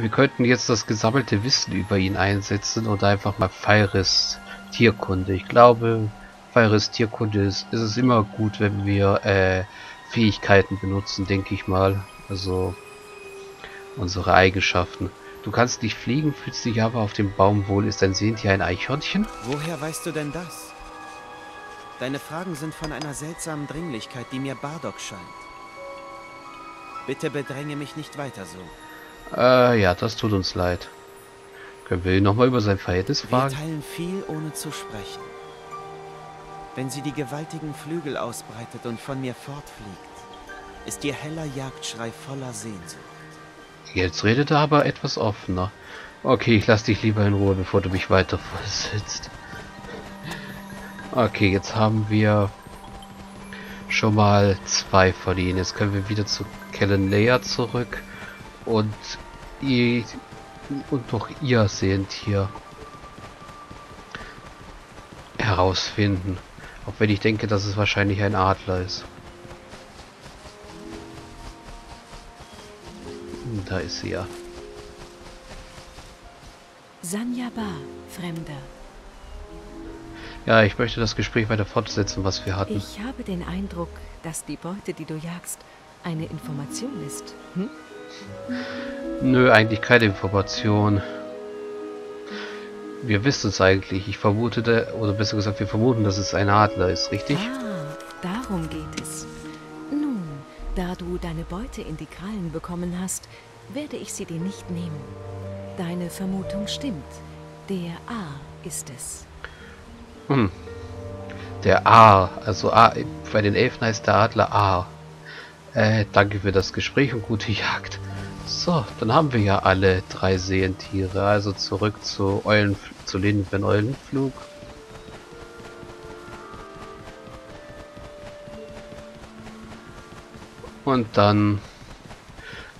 Wir könnten jetzt das gesammelte Wissen über ihn einsetzen und einfach mal Feiris Tierkunde. Ich glaube, Feiris Tierkunde ist, ist es immer gut, wenn wir äh, Fähigkeiten benutzen, denke ich mal. Also unsere Eigenschaften. Du kannst nicht fliegen, fühlst dich aber auf dem Baum wohl. Ist dein Seentier ein Eichhörnchen? Woher weißt du denn das? Deine Fragen sind von einer seltsamen Dringlichkeit, die mir Bardock scheint. Bitte bedränge mich nicht weiter so. Äh, ja, das tut uns leid. Können wir ihn nochmal über sein Verhältnis fragen? Wir teilen viel, ohne zu sprechen. Wenn sie die gewaltigen Flügel ausbreitet und von mir fortfliegt, ist ihr heller Jagdschrei voller Sehnsucht. Jetzt redet er aber etwas offener. Okay, ich lass dich lieber in Ruhe, bevor du mich weiter vollsitzt. Okay, jetzt haben wir schon mal zwei von ihnen. Jetzt können wir wieder zu Kellen Leia zurück und ihr und noch ihr sehend hier herausfinden. Auch wenn ich denke, dass es wahrscheinlich ein Adler ist. Da ist sie ja. Sanyaba, Fremder. Ja, ich möchte das Gespräch weiter fortsetzen, was wir hatten. Ich habe den Eindruck, dass die Beute, die du jagst, eine Information ist. Hm? Nö, eigentlich keine Information. Wir wissen es eigentlich. Ich vermute, oder besser gesagt, wir vermuten, dass es ein Adler ist, richtig? Ah, darum geht es. Nun, da du deine Beute in die Krallen bekommen hast, werde ich sie dir nicht nehmen. Deine Vermutung stimmt. Der A ist es. Hm. Der A, also A, bei den Elfen heißt der Adler A. Äh, danke für das Gespräch und gute Jagd. So, dann haben wir ja alle drei Seentiere. Also zurück zu Eulen, zu Lindenben Eulenflug. Und dann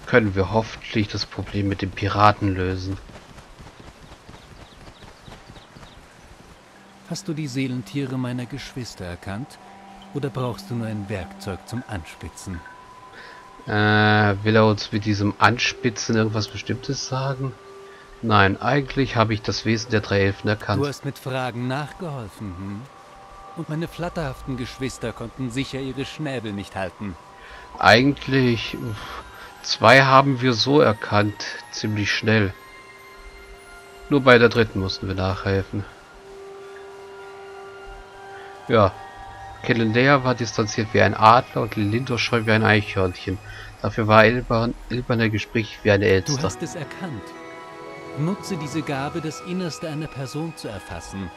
können wir hoffentlich das Problem mit den Piraten lösen. Hast du die Seelentiere meiner Geschwister erkannt? Oder brauchst du nur ein Werkzeug zum Anspitzen? Äh, will er uns mit diesem Anspitzen irgendwas Bestimmtes sagen? Nein, eigentlich habe ich das Wesen der drei Elfen erkannt. Du hast mit Fragen nachgeholfen, hm? Und meine flatterhaften Geschwister konnten sicher ihre Schnäbel nicht halten. Eigentlich... Zwei haben wir so erkannt, ziemlich schnell. Nur bei der dritten mussten wir nachhelfen. Ja. Kelendea war distanziert wie ein Adler und Lindo scheu wie ein Eichhörnchen. Dafür war Ilban, Ilban Gespräch wie eine Elster. Du hast es erkannt. Nutze diese Gabe, das Innerste einer Person zu erfassen.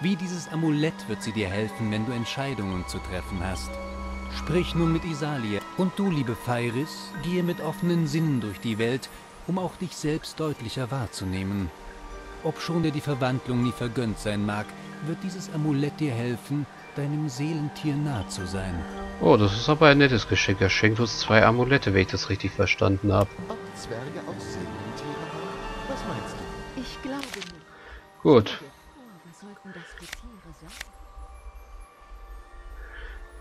Wie dieses Amulett wird sie dir helfen, wenn du Entscheidungen zu treffen hast. Sprich nun mit Isalia. Und du, liebe Feiris, gehe mit offenen Sinnen durch die Welt, um auch dich selbst deutlicher wahrzunehmen. Ob schon dir die Verwandlung nie vergönnt sein mag, wird dieses Amulett dir helfen, deinem Seelentier nah zu sein. Oh, das ist aber ein nettes Geschenk. Er schenkt uns zwei Amulette, wenn ich das richtig verstanden habe. Ob Zwerge auch Seelentiere haben? Was meinst du? Ich glaube nicht. Gut.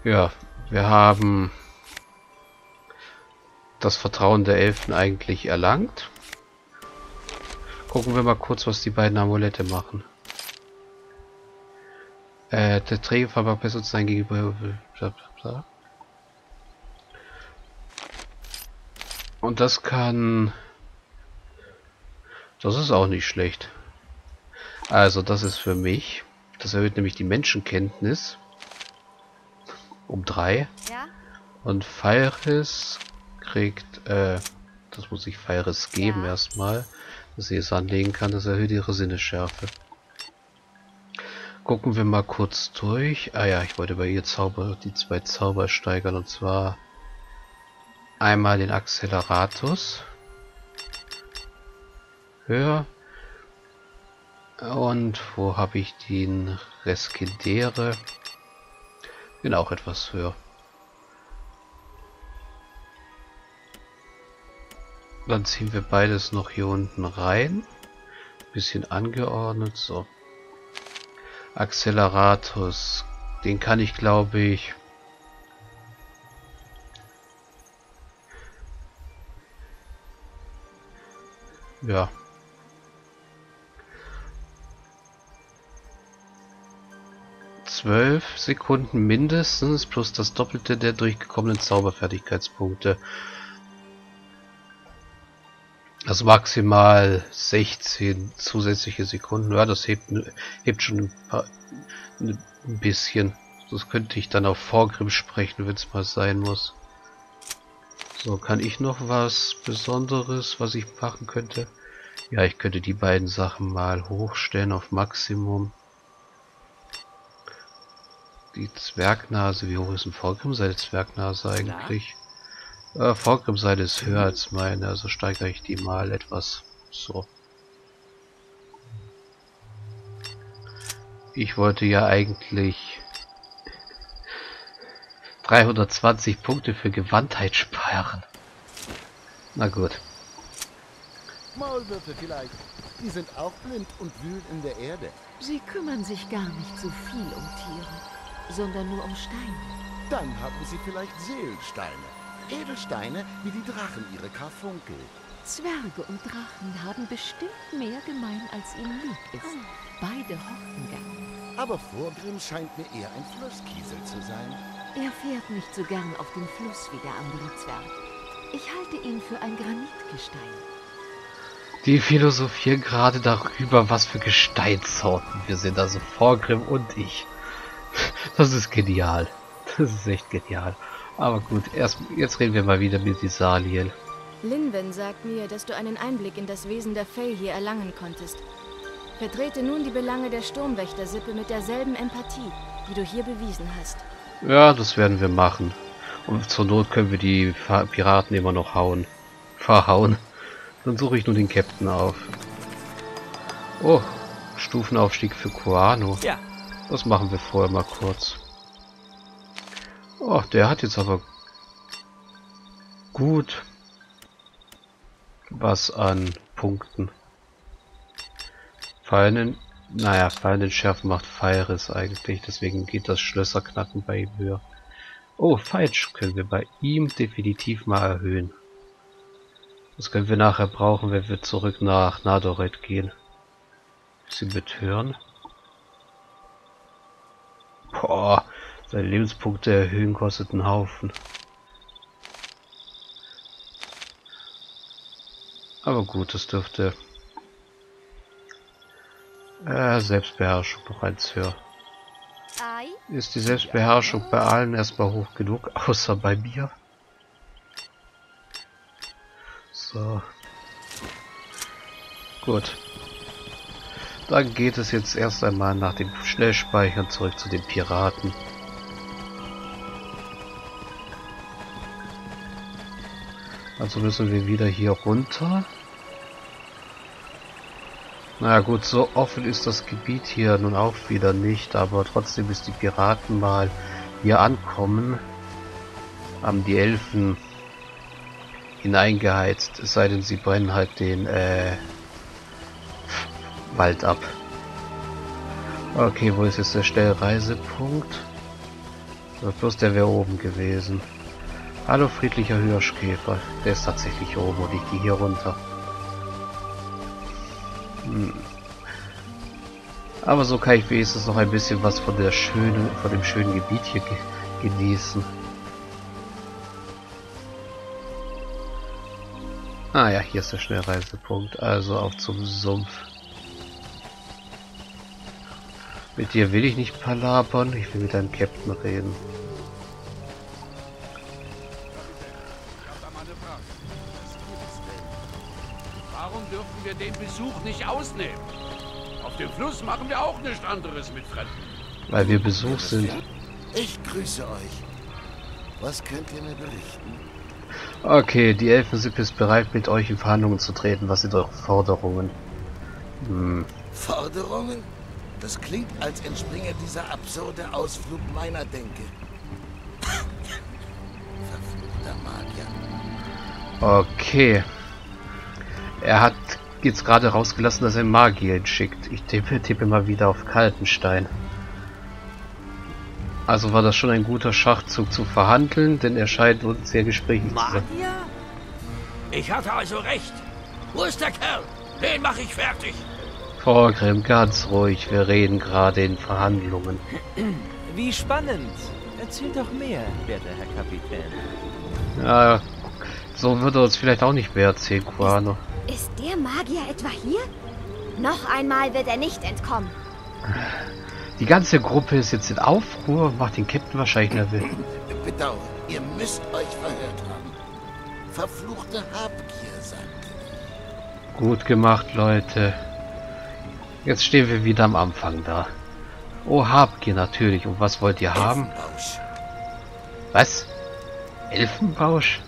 Ja, wir haben das Vertrauen der Elfen eigentlich erlangt. Gucken wir mal kurz, was die beiden Amulette machen. Äh, der Träger verbessert sein gegenüber... Bla bla bla. Und das kann... Das ist auch nicht schlecht. Also, das ist für mich. Das erhöht nämlich die Menschenkenntnis. Um drei. Ja? Und Feiris kriegt, äh, das muss ich Feiris geben Ja. erstmal, dass sie es anlegen kann, das erhöht ihre Sinnesschärfe. Gucken wir mal kurz durch. Ah ja, ich wollte bei ihr Zauber, die zwei Zauber steigern und zwar einmal den Acceleratus. Höher. Und wo habe ich den Reskindere? Bin auch etwas höher. Dann ziehen wir beides noch hier unten rein. Bisschen angeordnet. So. Acceleratus. Den kann ich, glaube ich... Ja. Zwölf Sekunden mindestens plus das Doppelte der durchgekommenen Zauberfertigkeitspunkte. Also maximal 16 zusätzliche Sekunden. Ja, das hebt, hebt schon ein, paar, ein bisschen. Das könnte ich dann auf Vorgrimm sprechen, wenn es mal sein muss. So, kann ich noch was Besonderes, was ich machen könnte? Ja, ich könnte die beiden Sachen mal hochstellen auf Maximum. Die Zwergnase, wie hoch ist ein Vorgrimmseite Zwergnase eigentlich? Äh, Vorgrimmseite ist höher als meine, also steigere ich die mal etwas. So. Ich wollte ja eigentlich 320 Punkte für Gewandtheit sparen. Na gut. Maulwürfe vielleicht. Die sind auch blind und wühlen in der Erde. Sie kümmern sich gar nicht so viel um Tiere, sondern nur um Steine. Dann haben sie vielleicht Seelensteine. Edelsteine, wie die Drachen ihre Karfunkel. Zwerge und Drachen haben bestimmt mehr gemein, als ihnen lieb ist. Beide horchen gern. Aber Vorgrimm scheint mir eher ein Flusskiesel zu sein. Er fährt nicht so gern auf den Fluss wie der andere Zwerg. Ich halte ihn für ein Granitgestein. Die philosophieren gerade darüber, was für Gesteinssorten wir sind. Also Vorgrim und ich. Das ist genial. Das ist echt genial. Aber gut, erst jetzt reden wir mal wieder mit Isaliel. Linwen sagt mir, dass du einen Einblick in das Wesen der Fey hier erlangen konntest. Vertrete nun die Belange der Sturmwächtersippe mit derselben Empathie, die du hier bewiesen hast. Ja, das werden wir machen. Und zur Not können wir die Piraten immer noch hauen. Verhauen. Dann suche ich nur den Captain auf. Oh, Stufenaufstieg für Koano. Ja. Das machen wir vorher mal kurz. Oh, der hat jetzt aber gut was an Punkten. Fallen naja, fallenden Schärfen macht Feiris eigentlich, deswegen geht das Schlösserknacken bei ihm höher. Oh, falsch, können wir bei ihm definitiv mal erhöhen. Das können wir nachher brauchen, wenn wir zurück nach Nadoret gehen. Sie betören. Boah, seine Lebenspunkte erhöhen kostet einen Haufen. Aber gut, das dürfte äh, Selbstbeherrschung noch eins höher. Ist die Selbstbeherrschung bei allen erstmal hoch genug, außer bei mir? So. Gut. Dann geht es jetzt erst einmal nach dem Schnellspeichern zurück zu den Piraten. Also müssen wir wieder hier runter. Na gut, so offen ist das Gebiet hier nun auch wieder nicht, aber trotzdem, bis die Piraten mal hier ankommen, haben die Elfen hineingeheizt, es sei denn, sie brennen halt den äh, Wald ab. Okay, wo ist jetzt der Stellreisepunkt? Bloß der wäre oben gewesen. Hallo friedlicher Hirschkäfer, der ist tatsächlich oben und ich gehe hier runter. Hm. Aber so kann ich wenigstens noch ein bisschen was von der schönen, von dem schönen Gebiet hier ge genießen. Ah ja, hier ist der Schnellreisepunkt. Also auf zum Sumpf. Mit dir will ich nicht palabern, ich will mit deinem Captain reden. Dürfen wir den Besuch nicht ausnehmen. Auf dem Fluss machen wir auch nichts anderes mit Fremden. Weil wir Besuch sind. Ich grüße euch. Was könnt ihr mir berichten? Okay, die Elfensippe ist bereit, mit euch in Verhandlungen zu treten. Was sind eure Forderungen? Hm. Forderungen? Das klingt, als entspringe dieser absurde Ausflug meiner Denke. Okay. Er hat jetzt gerade rausgelassen, dass er Magier schickt. Ich tippe, tippe mal wieder auf Kaltenstein. Also war das schon ein guter Schachzug zu verhandeln, denn er scheint uns sehr gesprächig zu sein. Ich hatte also recht. Wo ist der Kerl? Den mache ich fertig. Vorgrim, ganz ruhig. Wir reden gerade in Verhandlungen. Wie spannend. Erzähl doch mehr, werter Herr Kapitän. Ja, so würde uns vielleicht auch nicht mehr erzählen, Kuano. Ist der Magier etwa hier? Noch einmal wird er nicht entkommen. Die ganze Gruppe ist jetzt in Aufruhr, macht den Captain wahrscheinlich nervös. Bedauere, ihr müsst euch verhört haben. Verfluchte Habgier, sagte Gut gemacht, Leute. Jetzt stehen wir wieder am Anfang da. Oh, Habgier natürlich. Und was wollt ihr haben? Elfenbausch. Was? Elfenbausch?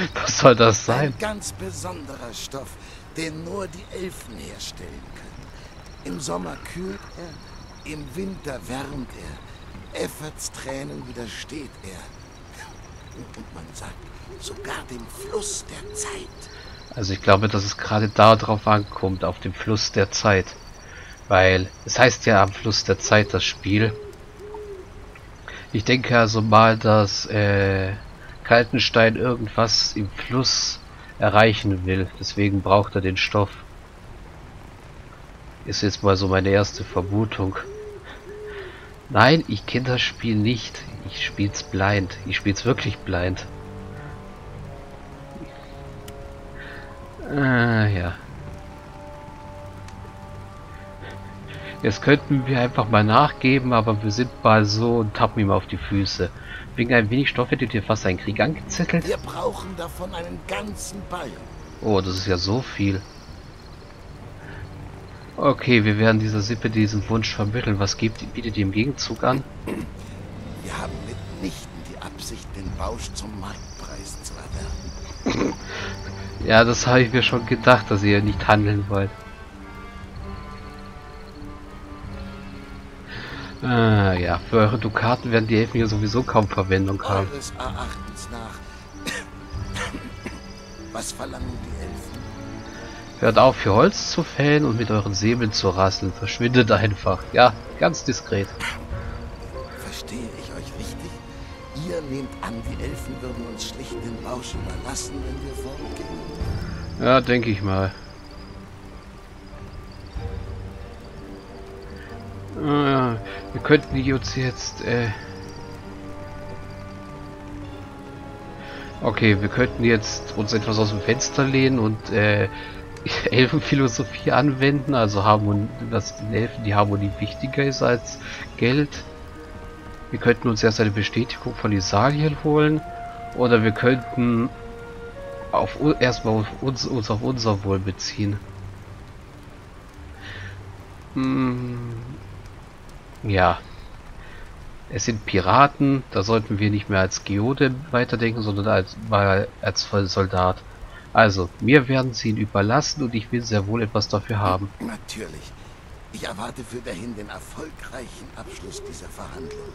Was soll das sein? Ein ganz besonderer Stoff, den nur die Elfen herstellen können. Im Sommer kühlt er, im Winter wärmt er. Efforts Tränen widersteht er. Und man sagt, sogar dem Fluss der Zeit. Also ich glaube, dass es gerade darauf ankommt, auf den Fluss der Zeit. Weil es heißt ja am Fluss der Zeit das Spiel. Ich denke also mal, dass äh, Kaltenstein irgendwas im Fluss erreichen will. Deswegen braucht er den Stoff. Ist jetzt mal so meine erste Vermutung. Nein, ich kenne das Spiel nicht. Ich spiel's blind. Ich spiel's wirklich blind. Ah, ja. Jetzt könnten wir einfach mal nachgeben, aber wir sind mal so und tappen ihm auf die Füße. Wegen ein wenig Stoff hättet ihr fast einen Krieg angezettelt. Wir brauchen davon einen ganzen Ballen. Oh, das ist ja so viel. Okay, wir werden dieser Sippe diesen Wunsch vermitteln. Was gibt, bietet ihr im Gegenzug an? Wir haben mitnichten die Absicht, den Bausch zum Marktpreis zu erwerben. Ja, das habe ich mir schon gedacht, dass ihr nicht handeln wollt. Ah, ja, für eure Dukaten werden die Elfen hier sowieso kaum Verwendung haben. Eures Erachtens nach. Was verlangen die Elfen? Hört auf, für Holz zu fällen und mit euren Säbeln zu rasseln. Verschwindet einfach. Ja, ganz diskret. Verstehe ich euch richtig? Ihr nehmt an, die Elfen würden uns schlicht den Bausch überlassen, wenn wir fortgehen. Ja, denke ich mal. Wir könnten die uns jetzt, äh Okay, wir könnten jetzt uns etwas aus dem Fenster lehnen und äh, Elfenphilosophie anwenden, also Harmonie, dass den Elfen die Harmonie wichtiger ist als Geld. Wir könnten uns erst eine Bestätigung von Isaliel holen oder wir könnten auf erstmal auf uns, uns auf unser Wohl beziehen. Hm, ja. Es sind Piraten, da sollten wir nicht mehr als Geode weiterdenken, sondern als, als Soldat. Also, mir werden sie ihn überlassen und ich will sehr wohl etwas dafür haben. Natürlich. Ich erwarte für dahin den erfolgreichen Abschluss dieser Verhandlung.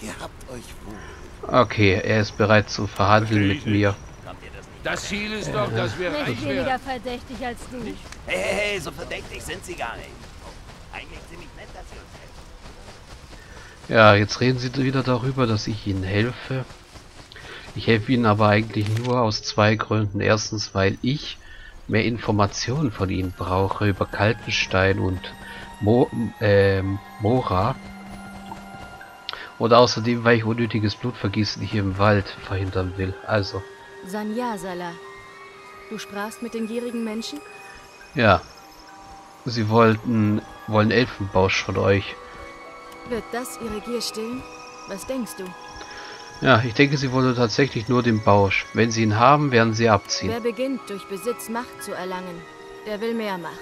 Gehabt euch wohl. Okay, er ist bereit zu verhandeln mit mir. Das Ziel ist doch, dass wir reich Nicht werden. weniger verdächtig als du. Hey, hey, hey, so verdächtig sind sie gar nicht. Eigentlich ziemlich nett, dass sie uns helfen. Ja, jetzt reden sie wieder darüber, dass ich ihnen helfe. Ich helfe ihnen aber eigentlich nur aus zwei Gründen. Erstens, weil ich mehr Informationen von ihnen brauche über Kaltenstein und Mo ähm, Mora. Und außerdem, weil ich unnötiges Blutvergießen hier im Wald verhindern will. Also, Sanyasala. Du sprachst mit den gierigen Menschen? ja. Sie wollten, wollen Elfenbausch von euch. Wird das ihre Gier stillen? Was denkst du? Ja, ich denke, sie wollen tatsächlich nur den Bausch. Wenn sie ihn haben, werden sie abziehen. Wer beginnt, durch Besitz Macht zu erlangen, der will mehr Macht,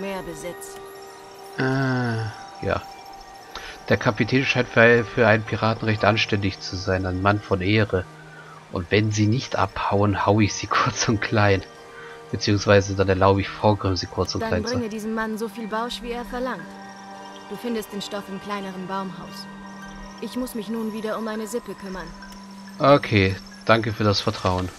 mehr Besitz. Äh, ja. Der Kapitän scheint für, einen Piraten recht anständig zu sein, ein Mann von Ehre. Und wenn sie nicht abhauen, hau ich sie kurz und klein. Beziehungsweise dann erlaube ich Vorgrim, sie kurz und Dann klein zu. bringe diesem Mann so viel Bausch, wie er verlangt. Du findest den Stoff im kleineren Baumhaus. Ich muss mich nun wieder um meine Sippe kümmern. Okay, danke für das Vertrauen.